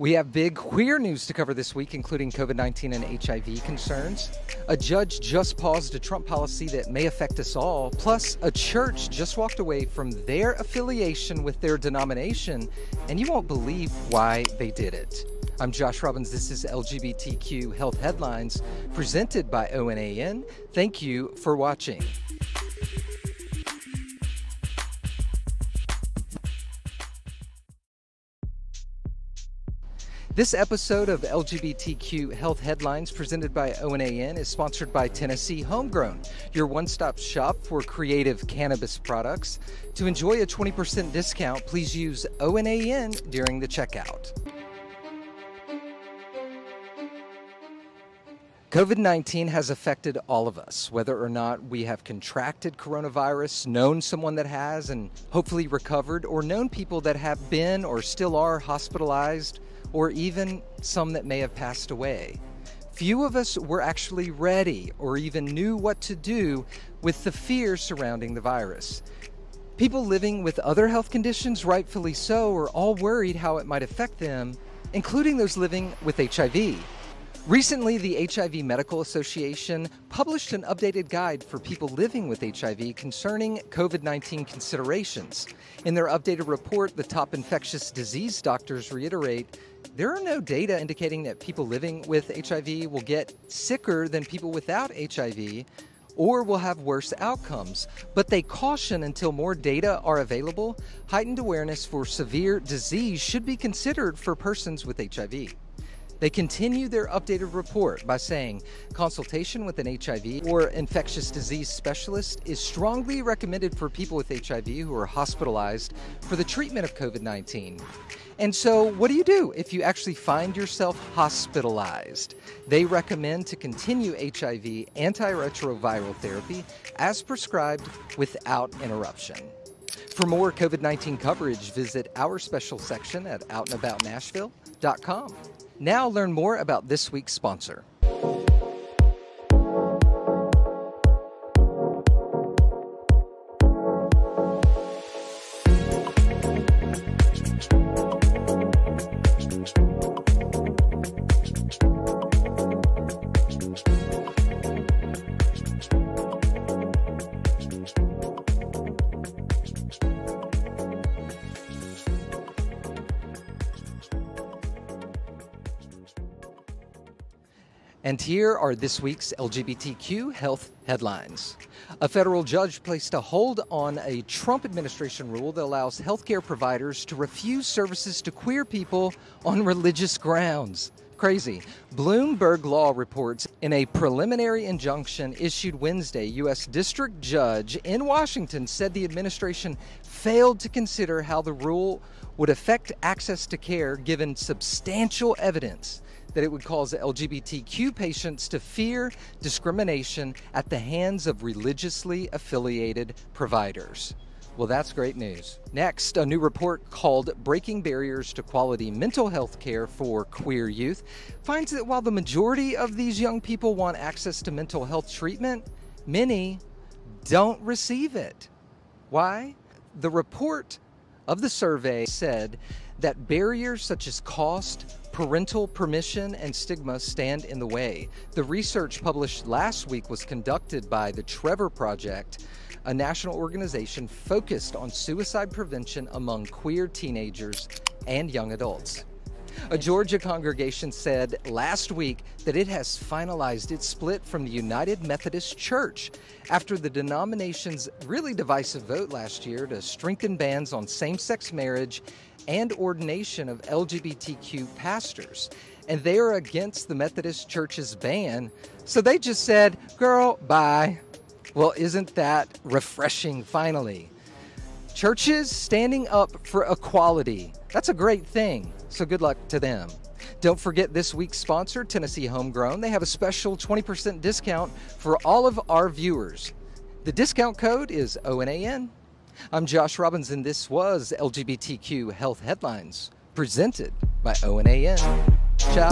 We have big queer news to cover this week, including COVID 19 and HIV concerns. A judge just paused a Trump policy that may affect us all. Plus, a church just walked away from their affiliation with their denomination, and you won't believe why they did it. I'm Josh Robbins. This is LGBTQ Health Headlines presented by O&AN. Thank you for watching. This episode of LGBTQ Health Headlines presented by O&AN is sponsored by Tennessee Homegrown, your one stop shop for creative cannabis products. To enjoy a 20% discount, please use O&AN during the checkout. COVID 19 has affected all of us, whether or not we have contracted coronavirus, known someone that has, and hopefully recovered, or known people that have been or still are hospitalized or even some that may have passed away. Few of us were actually ready or even knew what to do with the fear surrounding the virus. People living with other health conditions, rightfully so, are all worried how it might affect them, including those living with HIV. Recently, the HIV Medical Association published an updated guide for people living with HIV concerning COVID 19 considerations. In their updated report, the top infectious disease doctors reiterate there are no data indicating that people living with HIV will get sicker than people without HIV or will have worse outcomes. But they caution until more data are available, heightened awareness for severe disease should be considered for persons with HIV. They continue their updated report by saying consultation with an HIV or infectious disease specialist is strongly recommended for people with HIV who are hospitalized for the treatment of COVID 19. And so, what do you do if you actually find yourself hospitalized? They recommend to continue HIV antiretroviral therapy as prescribed without interruption. For more COVID 19 coverage, visit our special section at outandaboutnashville.com. Now, learn more about this week's sponsor. And here are this week's LGBTQ health headlines. A federal judge placed a hold on a Trump administration rule that allows healthcare providers to refuse services to queer people on religious grounds. Crazy. Bloomberg Law reports in a preliminary injunction issued Wednesday, U.S. District Judge in Washington said the administration failed to consider how the rule would affect access to care given substantial evidence that it would cause LGBTQ patients to fear discrimination at the hands of religiously affiliated providers. Well, that's great news. Next, a new report called Breaking Barriers to Quality Mental Health Care for Queer Youth finds that while the majority of these young people want access to mental health treatment, many don't receive it. Why? The report of the survey said that barriers such as cost, parental permission, and stigma stand in the way. The research published last week was conducted by the Trevor Project, a national organization focused on suicide prevention among queer teenagers and young adults. A Georgia congregation said last week that it has finalized its split from the United Methodist Church after the denomination's really divisive vote last year to strengthen bans on same sex marriage and ordination of LGBTQ pastors. And they are against the Methodist Church's ban, so they just said, Girl, bye. Well, isn't that refreshing finally? Churches standing up for equality. That's a great thing. So good luck to them. Don't forget this week's sponsor, Tennessee Homegrown. They have a special 20% discount for all of our viewers. The discount code is O&AN. I'm Josh Robbins, and this was LGBTQ Health Headlines presented by O&AN. Ciao.